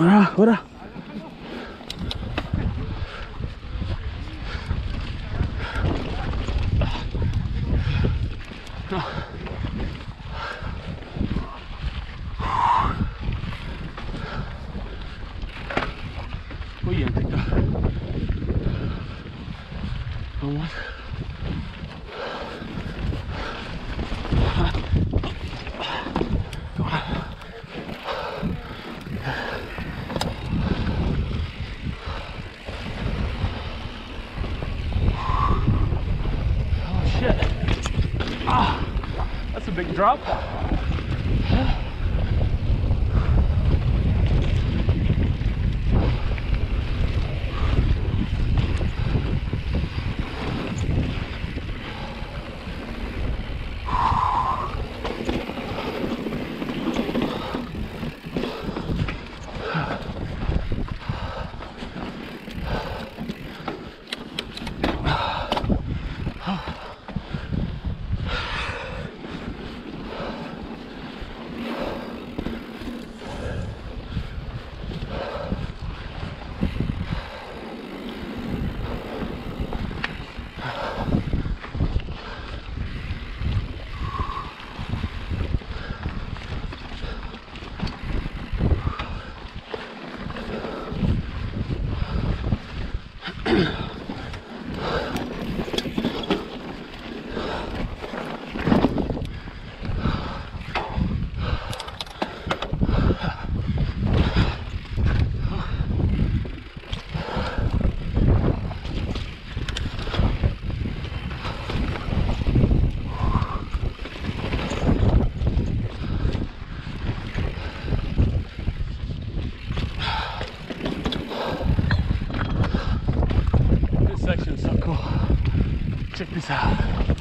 Ora, ora. Mất Oh shit. Ah, that's a big drop. Check this out.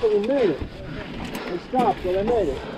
So we made it. We stopped, but I made it.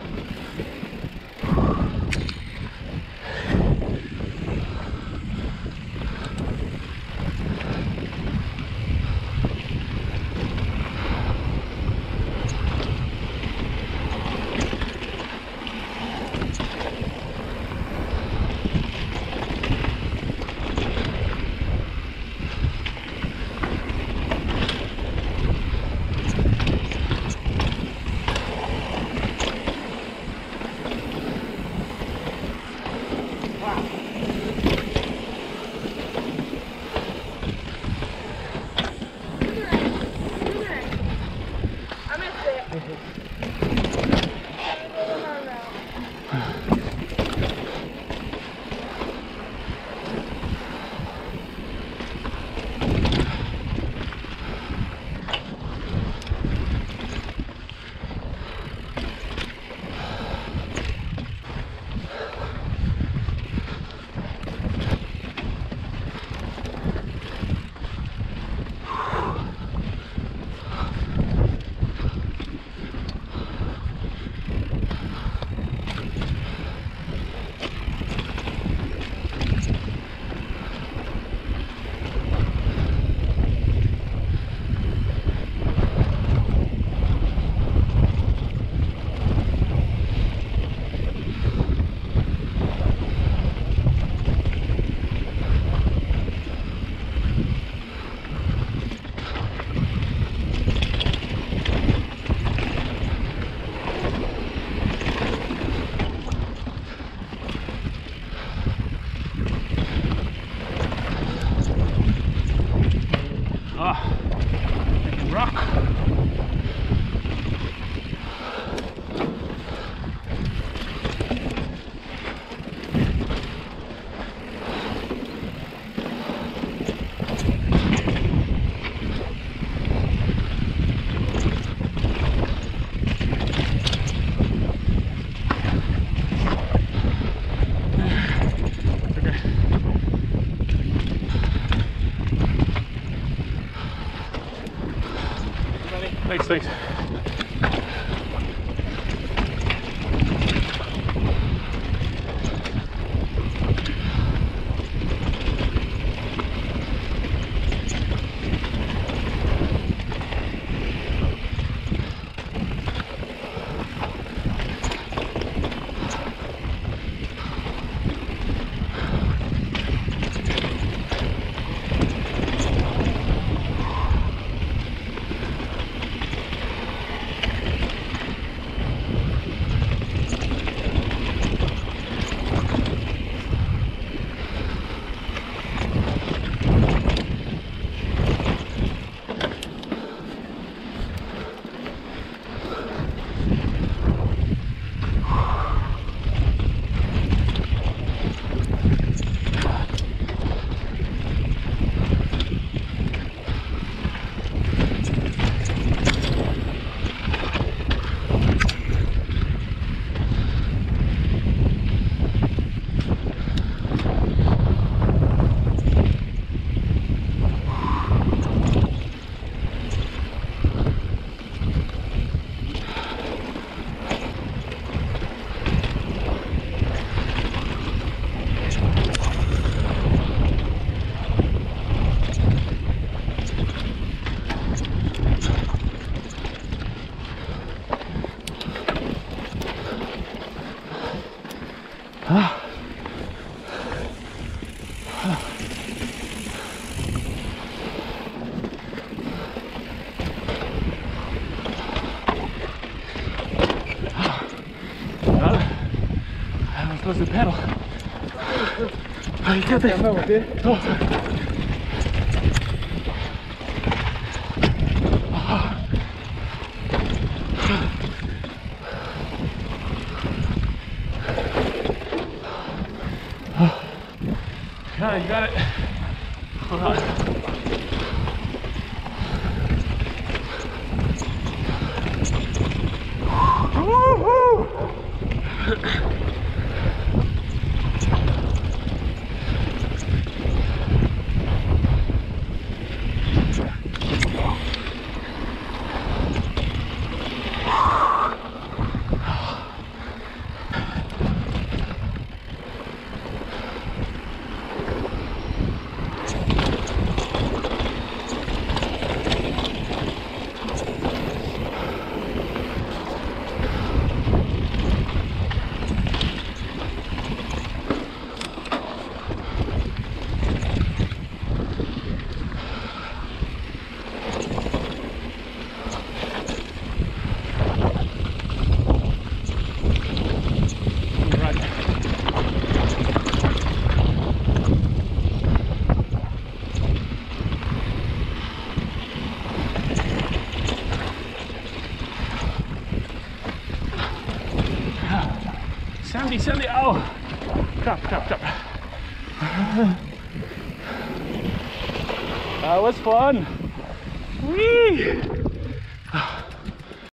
Ah, rock. Thanks, Kurde. Ja, wody. To. Yeah, you got it. Oh. Crap. That was fun.